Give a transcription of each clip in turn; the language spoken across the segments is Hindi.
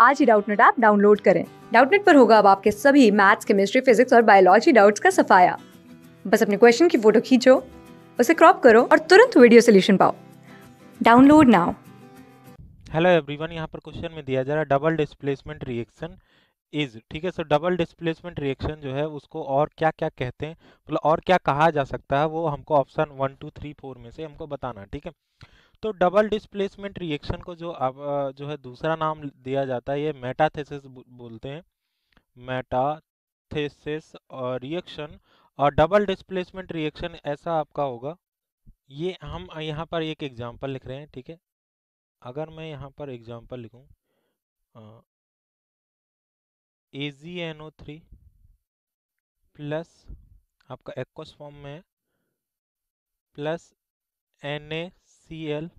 आज ही डाउटनेट ऐप डाउनलोड करें। डाउटनेट पर होगा अब आपके सभी मैथ्स, केमिस्ट्री, फिजिक्स और बायोलॉजी डाउट्स का सफाया। बस अपने क्वेश्चन की फ़ोटो खींचो, उसे क्रॉप करो और तुरंत वीडियो सोल्यूशन पाओ। Download now. हेलो एवरीवन, यहाँ पर क्वेश्चन में दिया जा रहा है, डबल डिस्प्लेसमेंट रिएक्शन इज़, ठीक है? सो डबल डिस्प्लेसमेंट रिएक्शन जो है, उसको और क्या क्या कहते हैं? मतलब और क्या कहा जा सकता है, वो हमको option one, two, three, four में से हमको बताना ठीक है? तो डबल डिस्प्लेसमेंट रिएक्शन को जो अब जो है दूसरा नाम दिया जाता है, ये मेटाथेसिस बोलते हैं। मेटाथेसिस रिएक्शन और डबल डिस्प्लेसमेंट रिएक्शन ऐसा आपका होगा। ये हम यहाँ पर एक एग्जांपल लिख रहे हैं, ठीक है? अगर मैं यहाँ पर एग्जांपल लिखूँ A G N O three plus आपका एक्वस फॉर्म में plus N A C L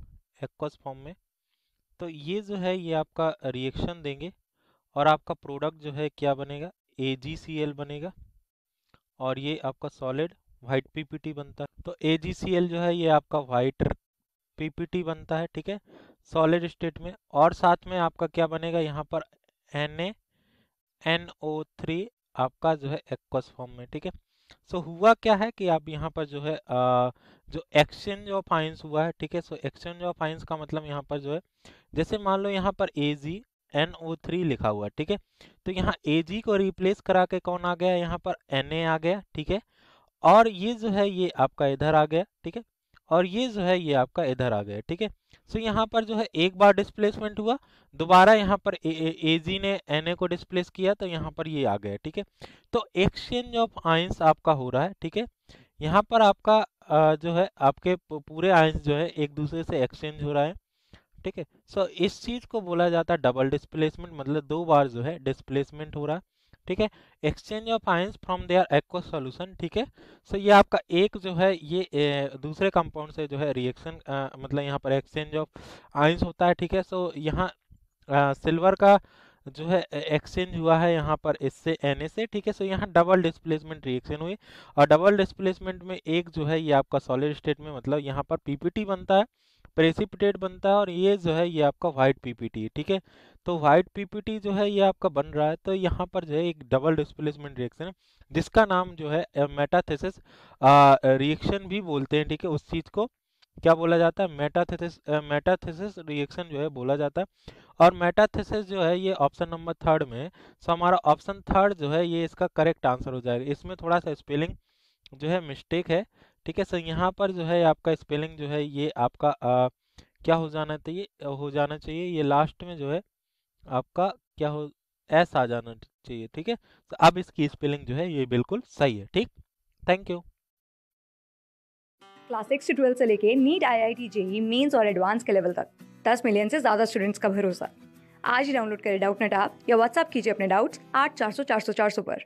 aqueous form में। तो ये जो है, ये आपका रिएक्शन देंगे और आपका प्रोडक्ट जो है क्या बनेगा? ए जी सी एल बनेगा और ये आपका सॉलिड वाइट पीपीटी बनता है। तो ए जी सी एल जो है, ये आपका वाइट पीपीटी बनता है, ठीक है? सॉलिड स्टेट में और साथ में आपका क्या बनेगा? यहाँ पर N A N O three आपका जो है एक्वस फॉर्म में, ठीक है? सो so, हुआ क्या है कि आप यहाँ पर जो है आ, जो एक्सचेंज ऑफ़ आइंस हुआ है ठीक है? सो एक्सचेंज ऑफ़ आइंस का मतलब यहाँ पर जो है जैसे मान लो यहाँ पर ए जी एन ओ थ्री लिखा हुआ है ठीक है? तो यहाँ ए जी को रिप्लेस करा के कौन आ गया? यहाँ पर एन ए आ गया ठीक है? और ये जो है ये आपका इधर आ गया ठीक है? और ये जो है, ये आपका इधर आ गया, ठीक है? सो यहाँ पर जो है, एक बार डिस्प्लेसमेंट हुआ, दोबारा यहाँ पर ए जी ने, एन, ए को डिस्प्लेस किया तो यहाँ पर ये आ गया, ठीक है? तो एक्सचेंज ऑफ़ आइंस आपका हो रहा है, ठीक है? यहाँ पर आपका जो है, आपके पूरे आइंस जो है, एक दूसरे से एक्सचेंज हो रहा है, ठीक है? सो इस चीज़ को बोला जाता है डबल डिस्प्लेसमेंट मतलब दो बार जो है डिस्प्लेसमेंट हो रहा है। ठीक है? Exchange of ions from there aq solution ठीक है? सो ये आपका एक जो है ये ए, दूसरे कंपाउंड से जो है रिएक्शन मतलब यहाँ पर एक्सचेंज ऑफ़ आयंस होता है ठीक है? सो यहाँ सिल्वर का जो है एक्सचेंज हुआ है यहाँ पर इससे एन से ठीक है? सो यहाँ डबल डिस्प्लेसमेंट रिएक्शन हुई और डबल डिस्प्लेसमेंट में एक जो है ये आपका सॉलिड स्टेट में मतलब यहाँ पर पीपीटी बनता है। प्रेसिपिटेट बनता है और ये जो है, ये आपका व्हाइट पीपीटी है, ठीक है? तो व्हाइट पीपीटी जो है, ये आपका बन रहा है तो यहाँ पर जो है, एक डबल डिस्प्लेसमेंट रिएक्शन है, जिसका नाम जो है मेटाथेसिस रिएक्शन भी बोलते हैं, ठीक है? उस चीज़ को क्या बोला जाता है? मेटाथेसिस मेटाथेसिस रिएक्शन जो है, बोला जाता है। और मेटाथेसिस जो है, ये ऑप्शन नंबर थर्ड में सो हमारा ऑप्शन थर्ड जो है, ये इसका करेक्ट आंसर हो जाएगा। इसमें थोड़ा सा स्पेलिंग जो है मिस्टेक है ठीक है सर यहाँ पर जो है आपका स्पेलिंग जो है ये आपका आ, क्या हो जाना चाहिए हो जाना चाहिए ये लास्ट में जो है आपका क्या हो एस आ जाना चाहिए ठीक है? तो अब इसकी स्पेलिंग जो है ये बिल्कुल सही है ठीक? Thank you. क्लास सिक्स से ट्वेल्थ से लेके NEET I I T JEE Mains और एडवांस के लेवल तक दस मिलियन से ज़्यादा स्टूडेंट्स का भरोसा। आज ही डाउनलोड करें डाउट नेट आप या व्हाट्सअप कीजिए अपने डाउट्स आठ चार सौ चार सौ चार सौ पर।